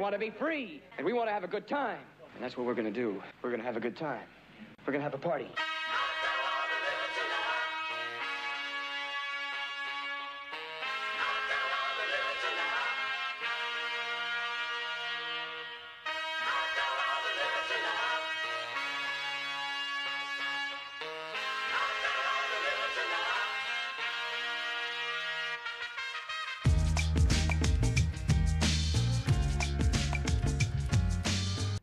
want to be free, and we want to have a good time. And that's what we're going to do. We're going to have a good time. We're going to have a party.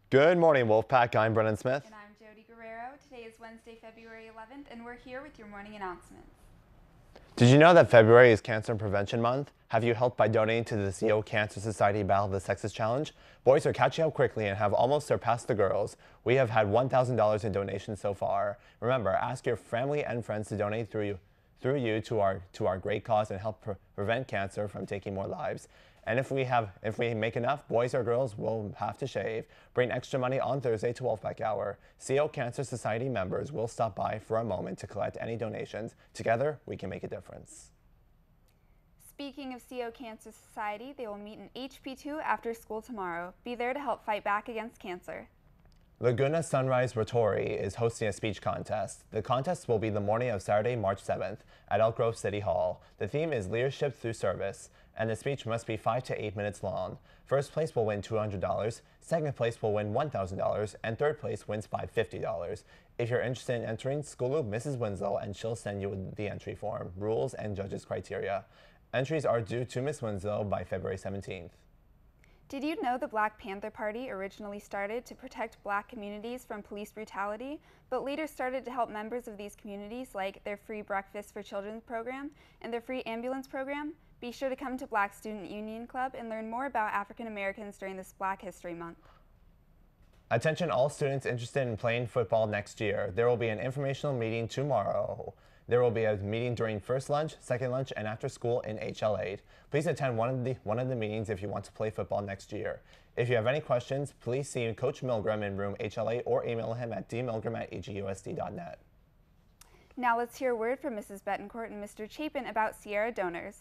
Good morning, Wolfpack. I'm Brennan Smith. And I'm Jody Guerrero. Today is Wednesday, February 11th, and we're here with your morning announcements. Did you know that February is Cancer Prevention Month? Have you helped by donating to the CO Cancer Society Battle of the Sexes Challenge? Boys are catching up quickly and have almost surpassed the girls. We have had $1,000 in donations so far. Remember, ask your family and friends to donate through you, through you to our to our great cause and help pre prevent cancer from taking more lives. And if we have, if we make enough, boys or girls will have to shave. Bring extra money on Thursday to Wolfpack Hour. CO Cancer Society members will stop by for a moment to collect any donations. Together, we can make a difference. Speaking of CO Cancer Society, they will meet in HP2 after school tomorrow. Be there to help fight back against cancer. Laguna Sunrise Rotary is hosting a speech contest. The contest will be the morning of Saturday, March 7th at Elk Grove City Hall. The theme is Leadership Through Service, and the speech must be 5 to 8 minutes long. First place will win $200, second place will win $1,000, and third place wins $550. If you're interested in entering, school Mrs. Winslow and she'll send you the entry form, rules, and judges' criteria. Entries are due to Miss Winslow by February 17th. Did you know the Black Panther Party originally started to protect black communities from police brutality, but later started to help members of these communities like their free breakfast for children program and their free ambulance program? Be sure to come to Black Student Union Club and learn more about African Americans during this Black History Month. Attention all students interested in playing football next year. There will be an informational meeting tomorrow. There will be a meeting during first lunch, second lunch, and after school in HL8. Please attend one of the one of the meetings if you want to play football next year. If you have any questions, please see Coach Milgram in room HL8 or email him at dmilgram at egusd.net. Now let's hear a word from Mrs. Betancourt and Mr. Chapin about Sierra donors.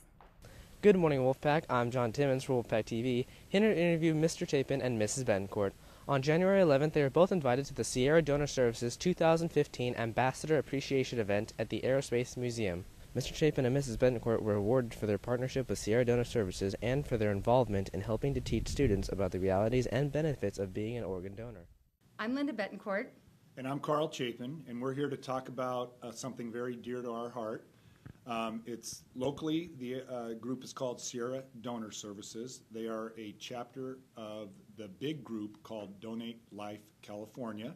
Good morning, Wolfpack. I'm John Timmons for Wolfpack TV, here to interview Mr. Chapin and Mrs. Betancourt. On January 11th, they were both invited to the Sierra Donor Services 2015 Ambassador Appreciation Event at the Aerospace Museum. Mr. Chapin and Mrs. Betancourt were awarded for their partnership with Sierra Donor Services and for their involvement in helping to teach students about the realities and benefits of being an organ donor. I'm Linda Betancourt. And I'm Carl Chapin, and we're here to talk about uh, something very dear to our heart. Um, it's locally, the uh, group is called Sierra Donor Services. They are a chapter of the big group called Donate Life California.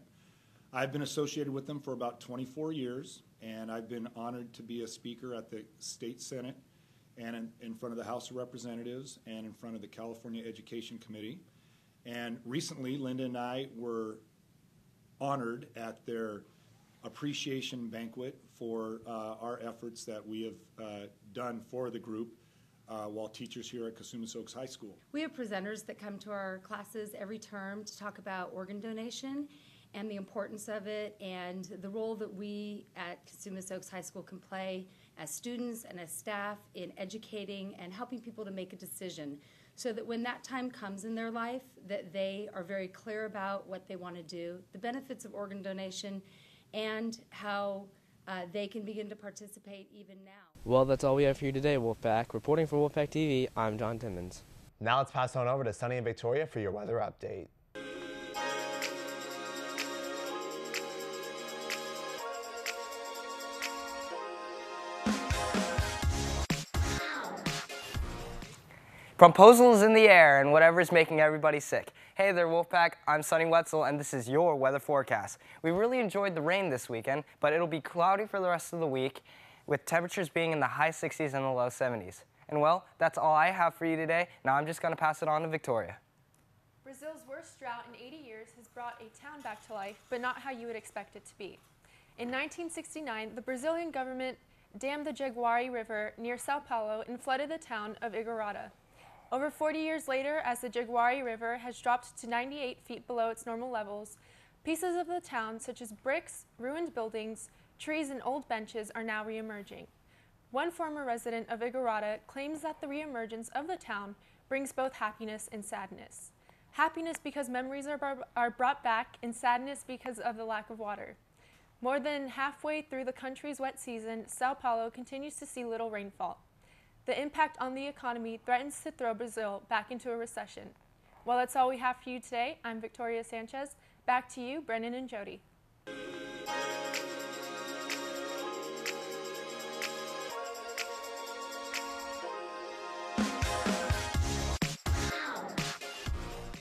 I've been associated with them for about 24 years, and I've been honored to be a speaker at the State Senate and in, in front of the House of Representatives and in front of the California Education Committee. And recently, Linda and I were honored at their appreciation banquet for uh, our efforts that we have uh, done for the group uh, while teachers here at Cosumnes Oaks High School. We have presenters that come to our classes every term to talk about organ donation and the importance of it and the role that we at Cosumnes Oaks High School can play as students and as staff in educating and helping people to make a decision so that when that time comes in their life that they are very clear about what they want to do, the benefits of organ donation and how uh, they can begin to participate even now. Well, that's all we have for you today, Wolfpack. Reporting for Wolfpack TV, I'm John Timmons. Now let's pass on over to Sunny and Victoria for your weather update. Promposal is in the air and whatever is making everybody sick. Hey there, Wolfpack. I'm Sunny Wetzel, and this is your weather forecast. We really enjoyed the rain this weekend, but it'll be cloudy for the rest of the week, with temperatures being in the high 60s and the low 70s. And well, that's all I have for you today. Now I'm just going to pass it on to Victoria. Brazil's worst drought in 80 years has brought a town back to life, but not how you would expect it to be. In 1969, the Brazilian government dammed the Jaguari River near Sao Paulo and flooded the town of Igaratá. Over 40 years later, as the Jaguari River has dropped to 98 feet below its normal levels, pieces of the town, such as bricks, ruined buildings, trees, and old benches, are now reemerging. One former resident of Igaratá claims that the reemergence of the town brings both happiness and sadness. Happiness because memories are, are brought back, and sadness because of the lack of water. More than halfway through the country's wet season, Sao Paulo continues to see little rainfall. The impact on the economy threatens to throw Brazil back into a recession. Well, that's all we have for you today. I'm Victoria Sanchez. Back to you, Brennan and Jody.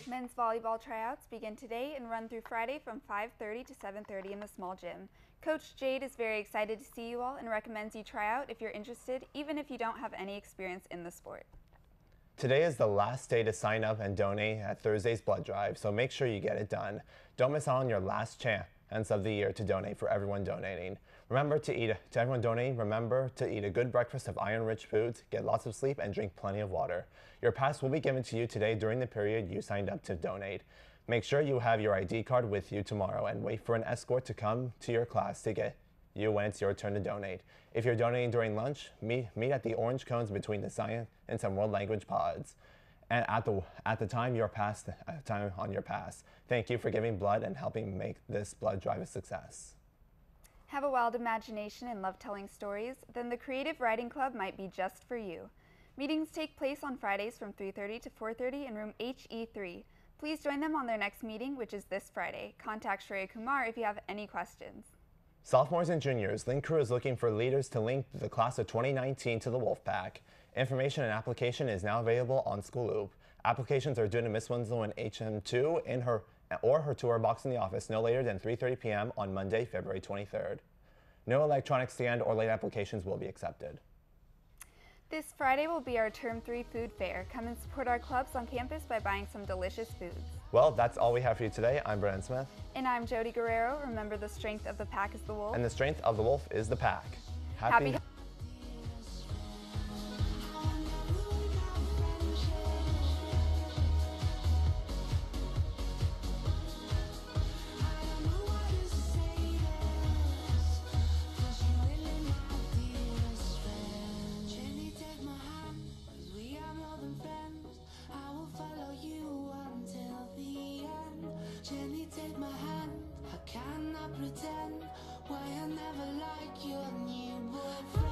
Men's volleyball tryouts begin today and run through Friday from 5:30 to 7:30 in the small gym. Coach Jade is very excited to see you all and recommends you try out if you're interested, even if you don't have any experience in the sport. Today is the last day to sign up and donate at Thursday's blood drive, so make sure you get it done. Don't miss out on your last chance of the year to donate for everyone donating. Remember to eat to everyone donating, remember to eat a good breakfast of iron-rich foods, get lots of sleep and drink plenty of water. Your pass will be given to you today during the period you signed up to donate. Make sure you have your ID card with you tomorrow and wait for an escort to come to your class to get you when it's your turn to donate. If you're donating during lunch, meet, meet at the orange cones between the science and some world language pods. And at the, at the time your pass, the uh, time on your pass. Thank you for giving blood and helping make this blood drive a success. Have a wild imagination and love telling stories? Then the Creative Writing Club might be just for you. Meetings take place on Fridays from 3:30 to 4:30 in room HE3. Please join them on their next meeting, which is this Friday. Contact Shreya Kumar if you have any questions. Sophomores and juniors, Link Crew is looking for leaders to link the class of 2019 to the Wolfpack. Information and application is now available on School Loop. Applications are due to Miss Winslow in HM2 in her or her tour box in the office no later than 3:30 p.m. on Monday, February 23rd. No electronic stand or late applications will be accepted. This Friday will be our Term 3 food fair. Come and support our clubs on campus by buying some delicious foods. Well, that's all we have for you today. I'm Brennan Smith. And I'm Jody Guerrero. Remember, the strength of the pack is the wolf. And the strength of the wolf is the pack. Happy pretend why I never like your new boyfriend.